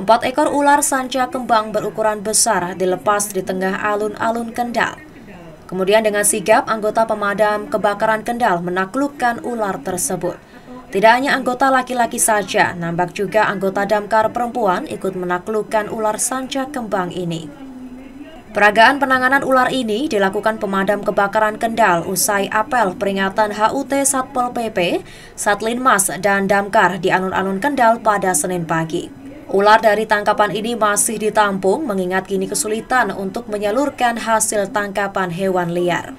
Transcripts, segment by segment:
Empat ekor ular sanca kembang berukuran besar dilepas di tengah alun-alun Kendal. Kemudian dengan sigap, anggota pemadam kebakaran Kendal menaklukkan ular tersebut. Tidak hanya anggota laki-laki saja, nampak juga anggota damkar perempuan ikut menaklukkan ular sanca kembang ini. Peragaan penanganan ular ini dilakukan pemadam kebakaran Kendal usai apel peringatan HUT Satpol PP, Satlinmas, dan Damkar di alun-alun Kendal pada Senin pagi. Ular dari tangkapan ini masih ditampung mengingat kini kesulitan untuk menyalurkan hasil tangkapan hewan liar.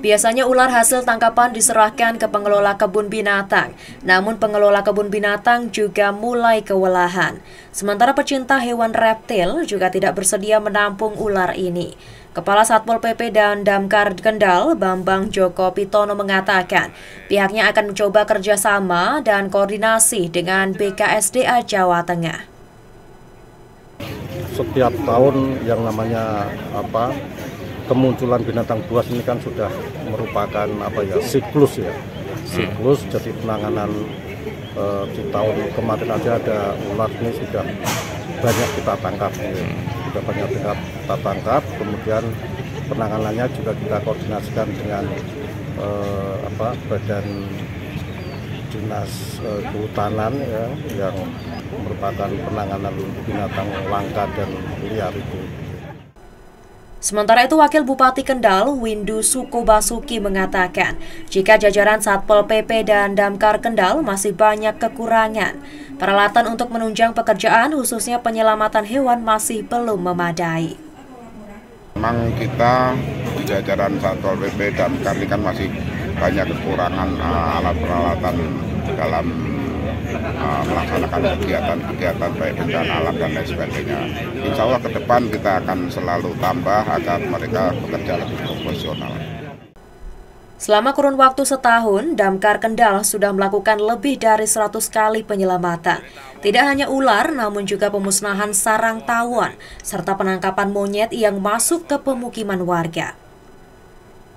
Biasanya ular hasil tangkapan diserahkan ke pengelola kebun binatang, namun pengelola kebun binatang juga mulai kewalahan. Sementara pecinta hewan reptil juga tidak bersedia menampung ular ini. Kepala Satpol PP dan Damkar Kendal, Bambang Joko Pitono mengatakan, pihaknya akan mencoba kerjasama dan koordinasi dengan BKSDA Jawa Tengah. Setiap tahun yang namanya apa kemunculan binatang buas ini kan sudah merupakan apa ya siklus ya. Siklus jadi penanganan e, di tahun kemarin aja ada ular ini sudah banyak kita tangkap. Ya. sudah banyak kita, kita tangkap. Kemudian penanganannya juga kita koordinasikan dengan e, apa badan dinas e, kehutanan ya yang merupakan penanganan binatang langka dan liar itu Sementara itu, Wakil Bupati Kendal, Windu Sukobasuki mengatakan, jika jajaran Satpol PP dan Damkar Kendal masih banyak kekurangan, peralatan untuk menunjang pekerjaan khususnya penyelamatan hewan masih belum memadai. Memang kita jajaran Satpol PP dan ini kan masih banyak kekurangan uh, alat peralatan dalam uh, melaksanakan kegiatan-kegiatan baik bencana alam dan lain sebagainya. Insya Allah ke depan kita akan selalu tambah agar mereka bekerja lebih profesional. Selama kurun waktu setahun, Damkar Kendal sudah melakukan lebih dari 100 kali penyelamatan. Tidak hanya ular, namun juga pemusnahan sarang tawon, serta penangkapan monyet yang masuk ke pemukiman warga.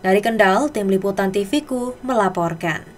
Dari Kendal, Tim Liputan TVku melaporkan.